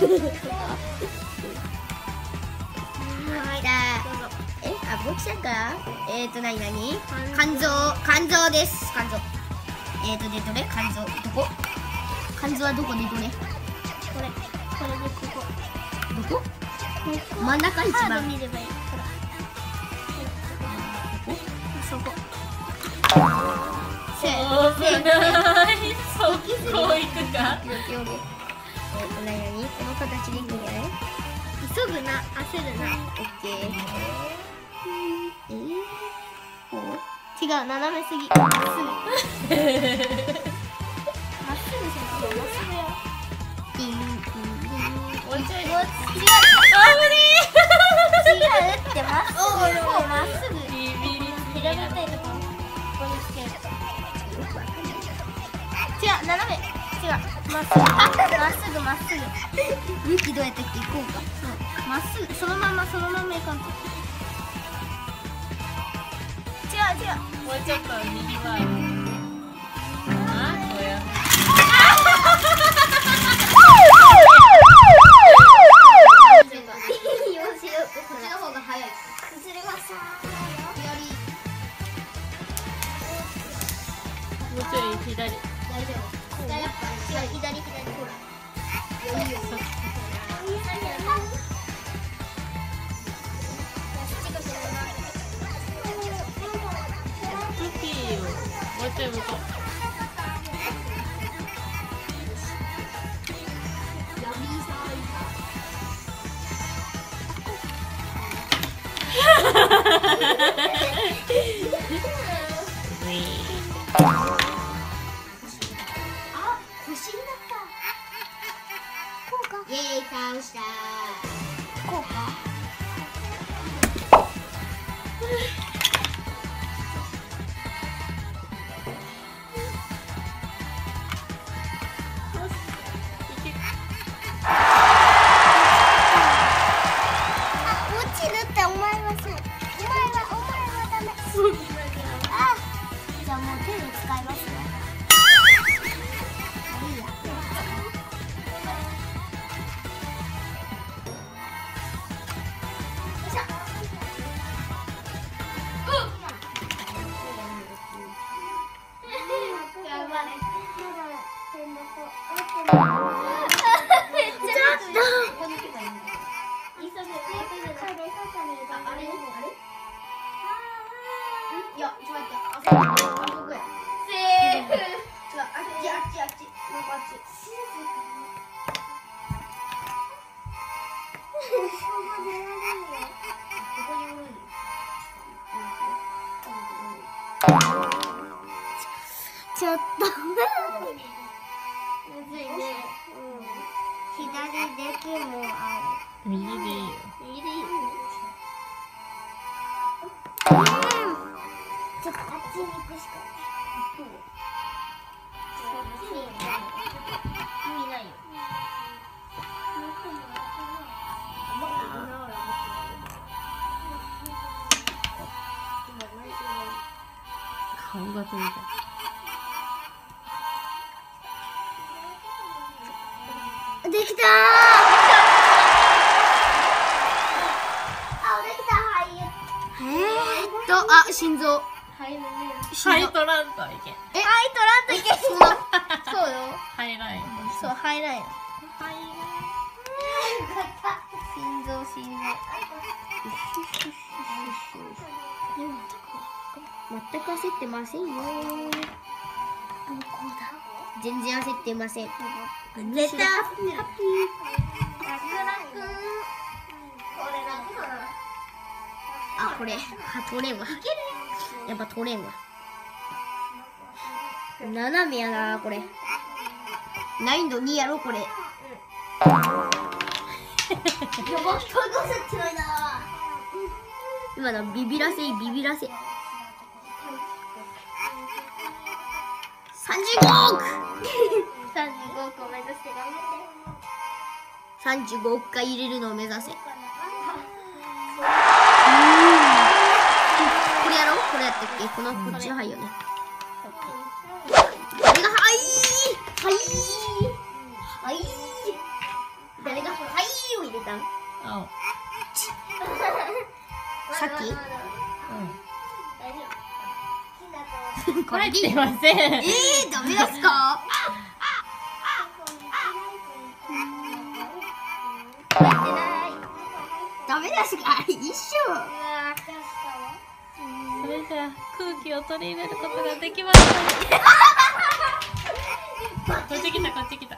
はいだえあ僕さんから？えっ、ー、と何何肝臓肝臓です。肝臓えっ、ー、とでどれ？肝臓どこ？肝臓はどこでどれ？これ？これでここ。どこ？真ん中一番。見ればいい。そこ。せ多くない。そうこういくか？えっと何何この形でいくんじゃない急ぐな焦るな。オッケー。えー、違う斜めすぎまっすぐまっすぐまっすぐよピンピンピンもうちょいもう違う違うってまっすぐこうまっすぐビビリ平べったいところここにつける違う斜め違うまっすぐまっすぐまっすぐ向きどうやってっていこうかそうまっすぐそのままそのままいかんと違う違うもうちょっと右回りあこうやってよしよこっちの方が早いもうちょい左。大丈夫左やっぱ違う左左ほら余こちょっと。むずいね、うん。左でけもある右でいいよ右でいいちょっと。あっちに行くしかない顔が飛びたできたあ、できたはいえーっとあ心臓はいねハイトランといけん、はい、取らんといけんそうよハイラインそう、ハイラインハイ心臓、心臓全く焦ってませんよ。全然焦ってません。絶対ハッピー。楽々これ楽だなあこれ。あ取れんわ。やっぱ取れんわ。斜めやなこれ。難易度2やろこれ。今のビビらせビビらせ35億35億。を目指して頑張って35億回入れるのを目指せ。これやろう？これやったっけ？このこっちのはいよね。これが？はい。はい。はい。誰が？はい。青さっき？うんこれ入ってません。えー、ダメですか？ダメですか一緒それじゃあ空気を取り入れることができましたこっち来たこっち来た